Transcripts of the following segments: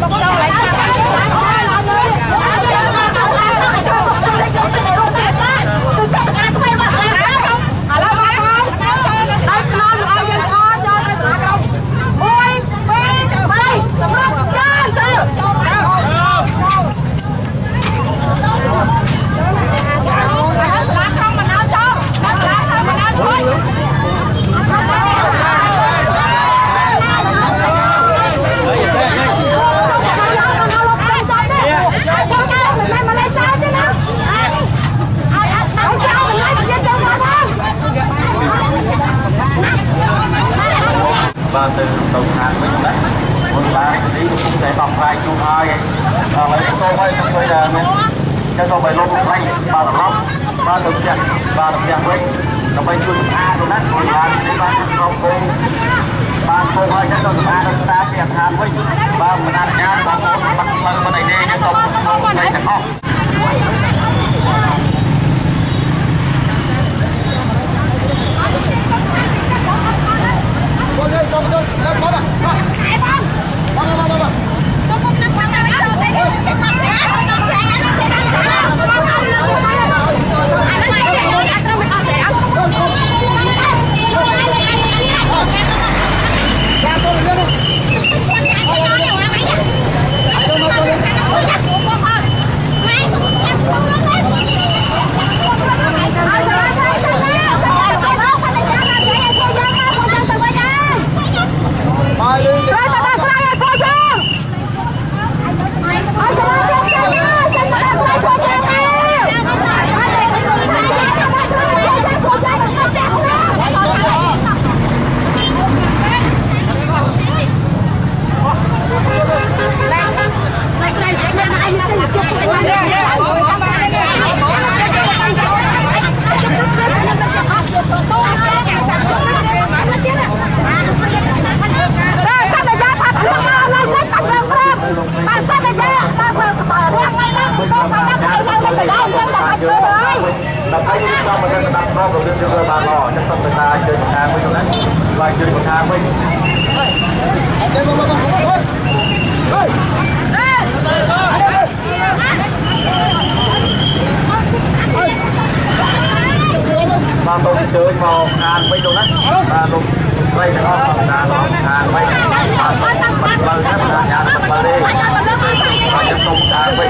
Bốc đâu ទៅទៅខាងវិញណាមុនឡើងនេះខ្ញុំតែបង់ខ្លាយជូនហើយឥឡូវនេះសូមឲ្យខ្ញុំជួយមានចាំទៅไปលងខ្លាយបាទត្រឡប់បាទទៅផ្ទះបាទទៅផ្ទះវិញដើម្បីជួយសម្អាតទៅណាខ្លួនបាននេះបានក្នុងគងបានគងឲ្យទៅសម្អាតទៅតាមពីអាខាងវិញបាទមិនអនុញ្ញាតបងប្អូនបាត់ផ្លូវមិនអីទេយើងសូមក្នុងផ្ទៃទាំងអស់ xong rồi mình đặt con rồi đưa cho bà lò chắc xong người ta chơi một hàng với rồi đấy và chơi một hàng với và tôi chơi vào hàng với rồi đấy và tôi quay được không còn hàng đó hàng với và tôi bật bờ nhé nhà bật bờ đi và chúng tôi hàng với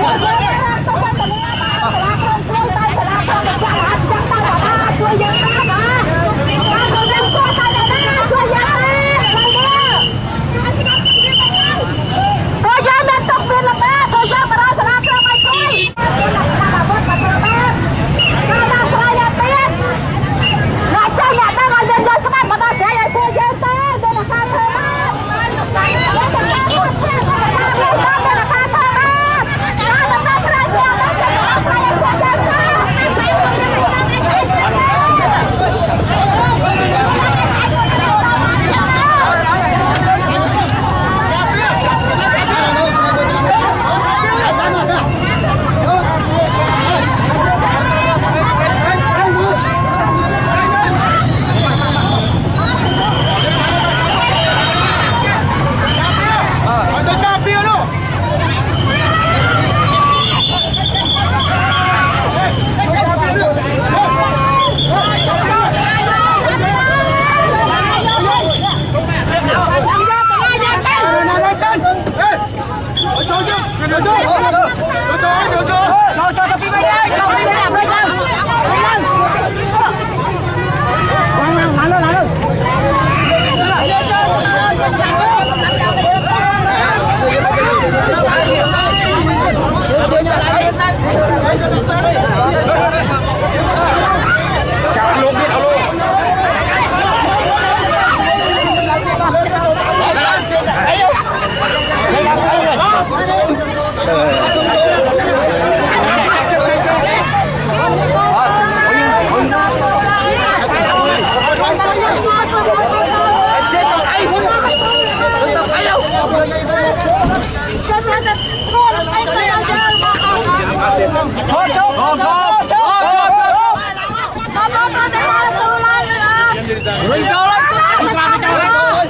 lên cho lên cho lên cho lên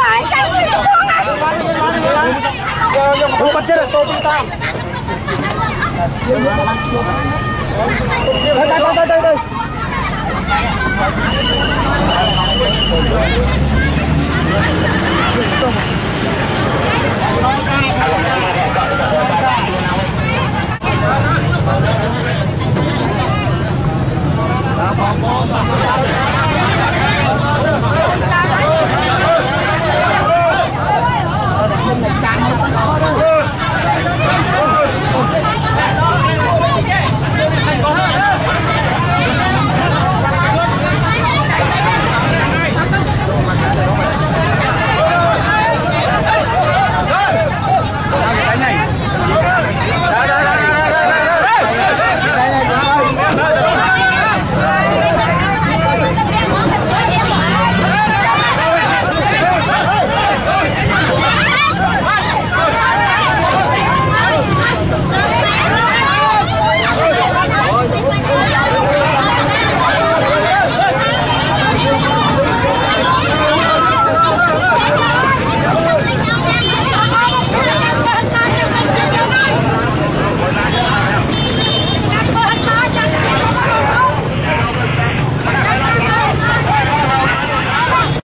Hãy subscribe cho kênh Ghiền Mì Gõ Để không bỏ lỡ những video hấp dẫn đây đây đây đây đây.